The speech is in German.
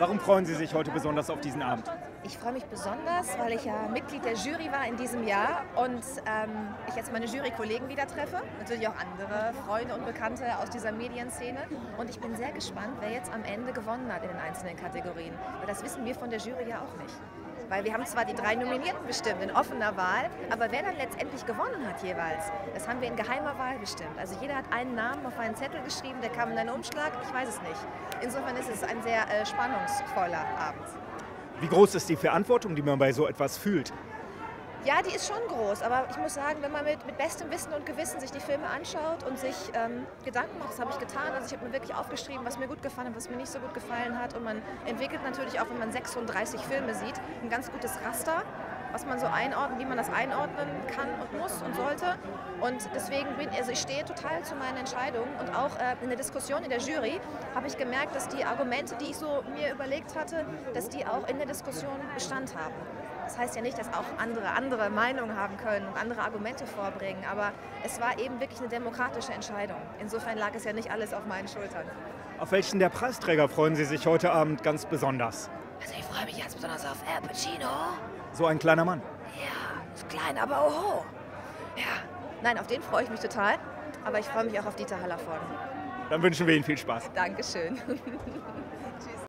Warum freuen Sie sich heute besonders auf diesen Abend? Ich freue mich besonders, weil ich ja Mitglied der Jury war in diesem Jahr und ähm, ich jetzt meine Jurykollegen wieder treffe, natürlich auch andere Freunde und Bekannte aus dieser Medienszene. Und ich bin sehr gespannt, wer jetzt am Ende gewonnen hat in den einzelnen Kategorien. Weil das wissen wir von der Jury ja auch nicht. Weil wir haben zwar die drei Nominierten bestimmt in offener Wahl, aber wer dann letztendlich gewonnen hat jeweils, das haben wir in geheimer Wahl bestimmt. Also jeder hat einen Namen auf einen Zettel geschrieben, der kam in einen Umschlag, ich weiß es nicht. Insofern ist es ein sehr äh, spannungsvoller Abend. Wie groß ist die Verantwortung, die man bei so etwas fühlt? Ja, die ist schon groß, aber ich muss sagen, wenn man mit, mit bestem Wissen und Gewissen sich die Filme anschaut und sich ähm, Gedanken macht, das habe ich getan. Also ich habe mir wirklich aufgeschrieben, was mir gut gefallen hat, was mir nicht so gut gefallen hat. Und man entwickelt natürlich auch, wenn man 36 Filme sieht, ein ganz gutes Raster, was man so einordnet, wie man das einordnen kann und muss und sollte. Und deswegen bin also ich stehe total zu meinen Entscheidungen. Und auch äh, in der Diskussion in der Jury habe ich gemerkt, dass die Argumente, die ich so mir überlegt hatte, dass die auch in der Diskussion Bestand haben. Das heißt ja nicht, dass auch andere andere Meinungen haben können und andere Argumente vorbringen, aber es war eben wirklich eine demokratische Entscheidung. Insofern lag es ja nicht alles auf meinen Schultern. Auf welchen der Preisträger freuen Sie sich heute Abend ganz besonders? Also ich freue mich ganz besonders auf Al Pacino. So ein kleiner Mann. Ja, ist klein, aber oho. Ja, nein, auf den freue ich mich total, aber ich freue mich auch auf Dieter Hallervorden. Dann wünschen wir Ihnen viel Spaß. Dankeschön.